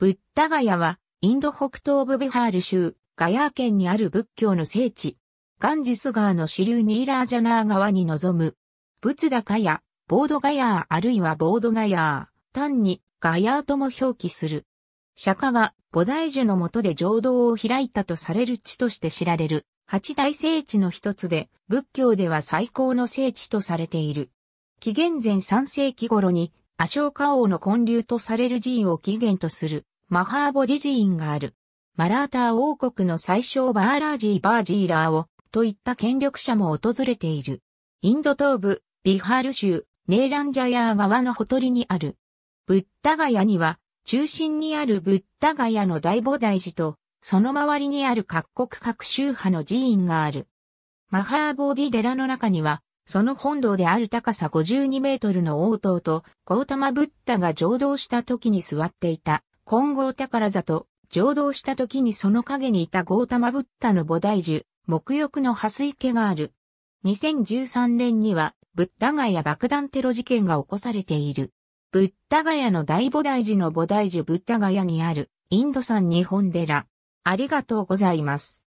ブッダガヤは、インド北東部ビハール州、ガヤー県にある仏教の聖地。ガンジス川の支流ニーラージャナー川に臨む。仏ダガヤ、ボードガヤーあるいはボードガヤー、単にガヤーとも表記する。釈迦が菩提樹の下で浄土を開いたとされる地として知られる八大聖地の一つで仏教では最高の聖地とされている。紀元前3世紀頃にアショーカ王の建立とされる寺院を起源とするマハーボディ寺院がある。マラーター王国の最小バーラージー・バージーラーをといった権力者も訪れている。インド東部、ビハール州、ネーランジャヤー川のほとりにある。ブッダガヤには、中心にあるブッダガヤの大菩提寺と、その周りにある各国各宗派の寺院がある。マハーボディ寺の中には、その本堂である高さ52メートルの応答と、ゴータマブッダが浄土した時に座っていた、金剛宝座と、浄土した時にその影にいたゴータマブッダの菩提樹、木浴の蓮池がある。2013年には、ブッダガヤ爆弾テロ事件が起こされている。ブッダガヤの大菩提寺の菩提樹ブッダガヤにある、インド産日本寺。ありがとうございます。